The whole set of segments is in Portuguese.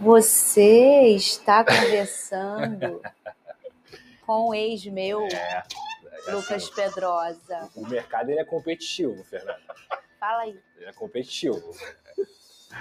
Você está conversando com o ex meu, é, é Lucas assim, Pedrosa. O mercado ele é competitivo, Fernanda. Fala aí. Ele é competitivo.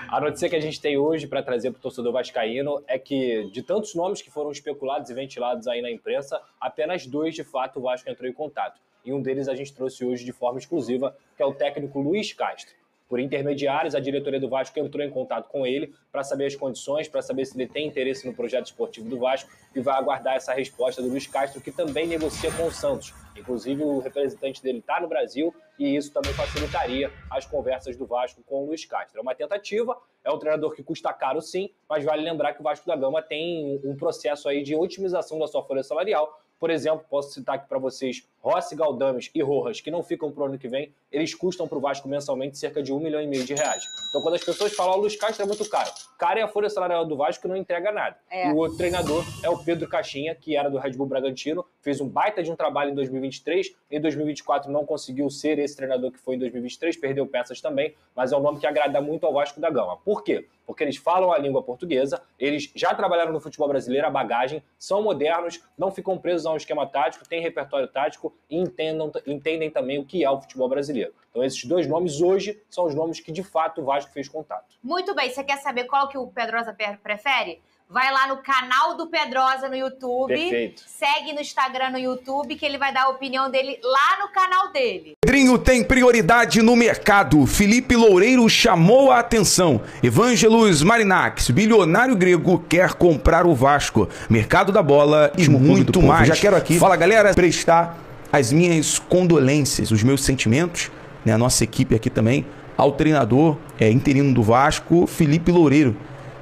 A notícia que a gente tem hoje para trazer para o torcedor vascaíno é que, de tantos nomes que foram especulados e ventilados aí na imprensa, apenas dois, de fato, o Vasco entrou em contato. E um deles a gente trouxe hoje de forma exclusiva, que é o técnico Luiz Castro. Por intermediários, a diretoria do Vasco entrou em contato com ele para saber as condições, para saber se ele tem interesse no projeto esportivo do Vasco e vai aguardar essa resposta do Luiz Castro, que também negocia com o Santos. Inclusive, o representante dele está no Brasil e isso também facilitaria as conversas do Vasco com o Luiz Castro. É uma tentativa, é um treinador que custa caro sim, mas vale lembrar que o Vasco da Gama tem um processo aí de otimização da sua folha salarial, por exemplo, posso citar aqui para vocês Rossi, Galdames e Rojas, que não ficam para o ano que vem, eles custam para o Vasco mensalmente cerca de um milhão e meio de reais. Então, quando as pessoas falam, o Luiz Castro é muito caro, cara é a folha salarial do Vasco que não entrega nada. É. E o outro treinador é o Pedro Caixinha, que era do Red Bull Bragantino, fez um baita de um trabalho em 2023, em 2024 não conseguiu ser esse treinador que foi em 2023, perdeu peças também, mas é um nome que agrada muito ao Vasco da Gama. Por quê? porque eles falam a língua portuguesa, eles já trabalharam no futebol brasileiro, a bagagem, são modernos, não ficam presos a um esquema tático, têm repertório tático e entendam, entendem também o que é o futebol brasileiro. Então, esses dois nomes hoje são os nomes que de fato o Vasco fez contato. Muito bem, você quer saber qual que o Pedrosa prefere? Vai lá no canal do Pedrosa no YouTube. Perfeito. Segue no Instagram no YouTube, que ele vai dar a opinião dele lá no canal dele. Pedrinho tem prioridade no mercado. Felipe Loureiro chamou a atenção. Evangelos Marinax, bilionário grego, quer comprar o Vasco. Mercado da bola e muito mais. Já quero aqui, fala galera, prestar as minhas condolências, os meus sentimentos, né, a nossa equipe aqui também, ao treinador é, interino do Vasco, Felipe Loureiro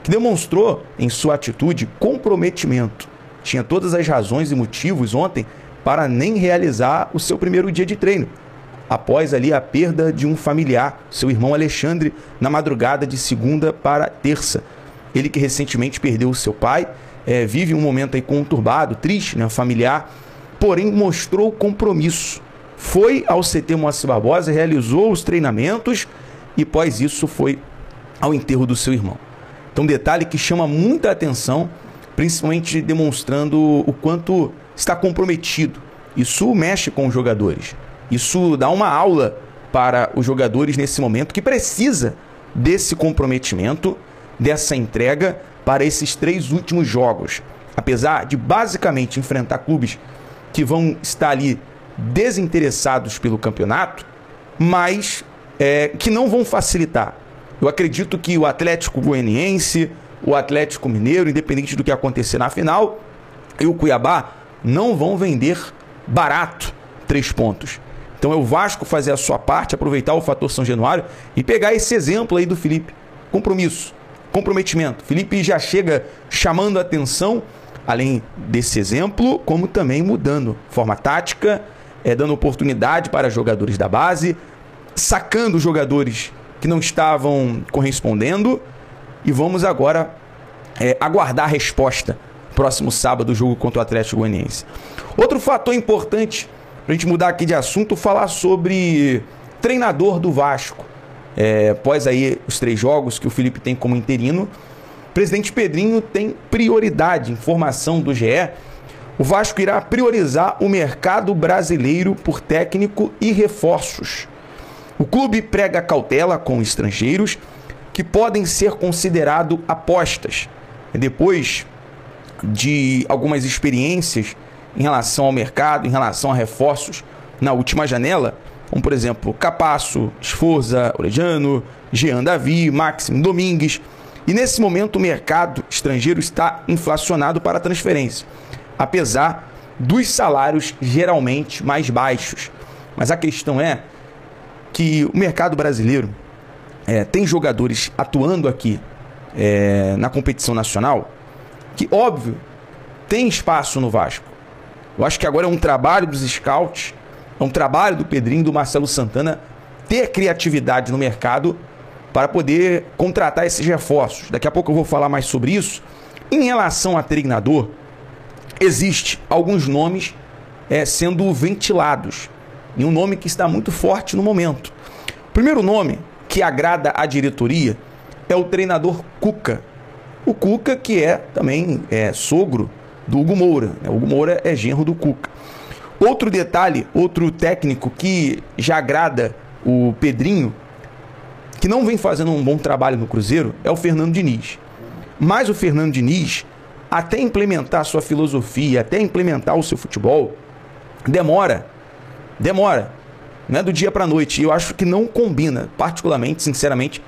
que demonstrou em sua atitude comprometimento. Tinha todas as razões e motivos ontem para nem realizar o seu primeiro dia de treino, após ali a perda de um familiar, seu irmão Alexandre, na madrugada de segunda para terça. Ele que recentemente perdeu o seu pai, é, vive um momento aí conturbado, triste, né, familiar, porém mostrou compromisso. Foi ao CT Moacir Barbosa, realizou os treinamentos e após isso foi ao enterro do seu irmão. Então, detalhe que chama muita atenção, principalmente demonstrando o quanto está comprometido. Isso mexe com os jogadores. Isso dá uma aula para os jogadores nesse momento que precisa desse comprometimento, dessa entrega para esses três últimos jogos. Apesar de basicamente enfrentar clubes que vão estar ali desinteressados pelo campeonato, mas é, que não vão facilitar. Eu acredito que o Atlético Goianiense, o Atlético Mineiro, independente do que acontecer na final, e o Cuiabá não vão vender barato três pontos. Então é o Vasco fazer a sua parte, aproveitar o fator São Januário e pegar esse exemplo aí do Felipe. Compromisso, comprometimento. Felipe já chega chamando a atenção, além desse exemplo, como também mudando forma tática, é, dando oportunidade para jogadores da base, sacando jogadores que não estavam correspondendo. E vamos agora é, aguardar a resposta. Próximo sábado, jogo contra o Atlético Goianiense. Outro fator importante, para a gente mudar aqui de assunto, falar sobre treinador do Vasco. É, após aí os três jogos que o Felipe tem como interino, presidente Pedrinho tem prioridade. Informação do GE. O Vasco irá priorizar o mercado brasileiro por técnico e reforços. O clube prega cautela com estrangeiros que podem ser considerados apostas. Depois de algumas experiências em relação ao mercado, em relação a reforços na última janela, como por exemplo Capasso, Esforza, Orejano, Jean Davi, Máximo Domingues. E nesse momento o mercado estrangeiro está inflacionado para transferência, apesar dos salários geralmente mais baixos. Mas a questão é que o mercado brasileiro é, tem jogadores atuando aqui é, na competição nacional que, óbvio, tem espaço no Vasco. Eu acho que agora é um trabalho dos scouts, é um trabalho do Pedrinho, do Marcelo Santana, ter criatividade no mercado para poder contratar esses reforços. Daqui a pouco eu vou falar mais sobre isso. Em relação a treinador, existe alguns nomes é, sendo ventilados e um nome que está muito forte no momento. O primeiro nome que agrada a diretoria é o treinador Cuca. o Cuca, que é também é, sogro do Hugo Moura. Né? O Hugo Moura é genro do Cuca. Outro detalhe, outro técnico que já agrada o Pedrinho, que não vem fazendo um bom trabalho no Cruzeiro, é o Fernando Diniz. Mas o Fernando Diniz, até implementar sua filosofia, até implementar o seu futebol, demora. Demora. Não é do dia para noite. Eu acho que não combina, particularmente, sinceramente,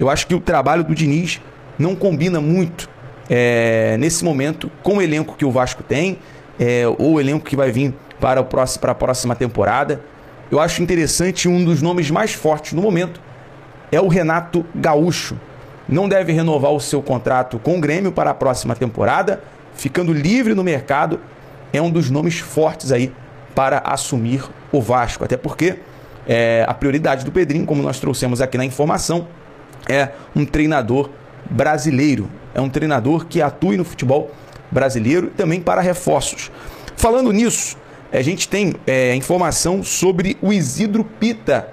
eu acho que o trabalho do Diniz não combina muito é, nesse momento com o elenco que o Vasco tem, é, ou o elenco que vai vir para, o próximo, para a próxima temporada. Eu acho interessante um dos nomes mais fortes no momento é o Renato Gaúcho. Não deve renovar o seu contrato com o Grêmio para a próxima temporada, ficando livre no mercado. É um dos nomes fortes aí para assumir o Vasco. Até porque é, a prioridade do Pedrinho, como nós trouxemos aqui na informação, é um treinador brasileiro. É um treinador que atue no futebol brasileiro e também para reforços. Falando nisso, a gente tem é, informação sobre o Isidro Pita.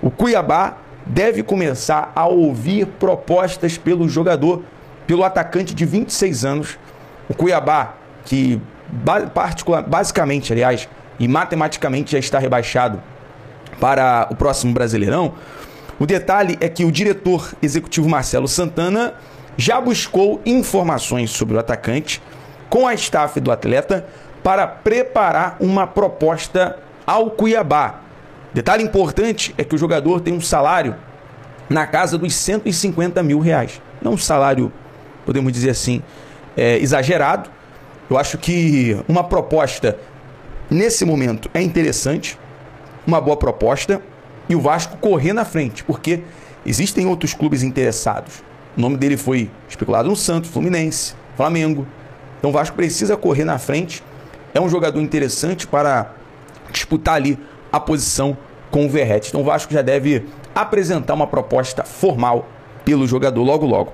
O Cuiabá deve começar a ouvir propostas pelo jogador, pelo atacante de 26 anos. O Cuiabá, que particular, basicamente, aliás, e matematicamente já está rebaixado para o próximo Brasileirão. O detalhe é que o diretor executivo Marcelo Santana já buscou informações sobre o atacante com a staff do atleta para preparar uma proposta ao Cuiabá. Detalhe importante é que o jogador tem um salário na casa dos 150 mil reais. Não um salário, podemos dizer assim, é, exagerado. Eu acho que uma proposta nesse momento é interessante, uma boa proposta, e o Vasco correr na frente, porque existem outros clubes interessados. O nome dele foi especulado no Santos, Fluminense, Flamengo. Então o Vasco precisa correr na frente é um jogador interessante para disputar ali a posição com o Verrete. Então o Vasco já deve apresentar uma proposta formal pelo jogador logo logo.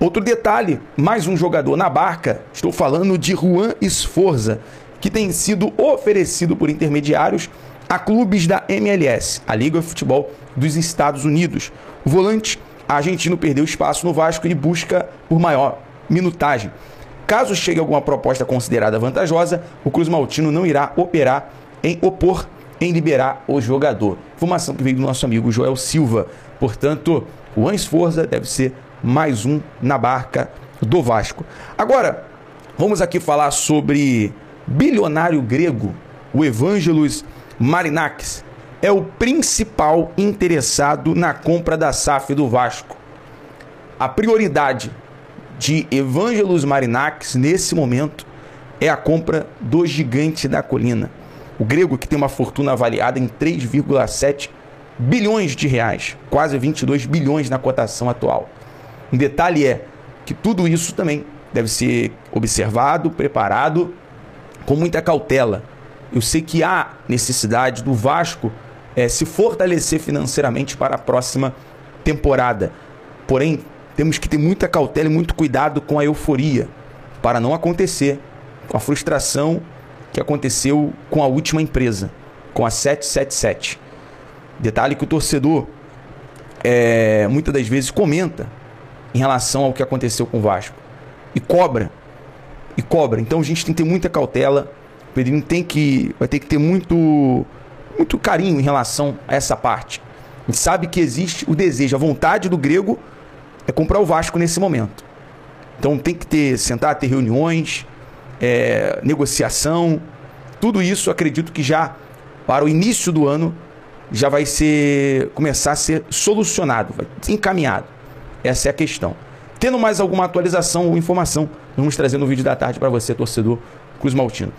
Outro detalhe, mais um jogador na barca, estou falando de Juan Esforza, que tem sido oferecido por intermediários a clubes da MLS, a Liga de Futebol dos Estados Unidos. O volante argentino perdeu espaço no Vasco e busca por maior minutagem. Caso chegue alguma proposta considerada vantajosa, o Cruz Maltino não irá operar em opor em liberar o jogador. Informação que veio do nosso amigo Joel Silva. Portanto, o Ans Forza deve ser mais um na barca do Vasco. Agora, vamos aqui falar sobre bilionário grego, o Evangelos Marinakis. É o principal interessado na compra da SAF do Vasco. A prioridade de Evangelos Marinakis nesse momento é a compra do gigante da colina. O grego que tem uma fortuna avaliada em 3,7 bilhões de reais, quase 22 bilhões na cotação atual. Um detalhe é que tudo isso também deve ser observado, preparado com muita cautela. Eu sei que há necessidade do Vasco é, se fortalecer financeiramente para a próxima temporada. Porém, temos que ter muita cautela e muito cuidado com a euforia para não acontecer com a frustração que aconteceu com a última empresa, com a 777. Detalhe que o torcedor é, muitas das vezes comenta em relação ao que aconteceu com o Vasco e cobra e cobra. Então a gente tem que ter muita cautela. O Pedrinho tem que vai ter que ter muito muito carinho em relação a essa parte. A gente sabe que existe o desejo, a vontade do grego é comprar o Vasco nesse momento. Então tem que ter, sentar, ter reuniões, é, negociação, tudo isso acredito que já para o início do ano já vai ser começar a ser solucionado, vai encaminhado. Essa é a questão. Tendo mais alguma atualização ou informação, vamos trazer no vídeo da tarde para você, torcedor Cruz Maltino.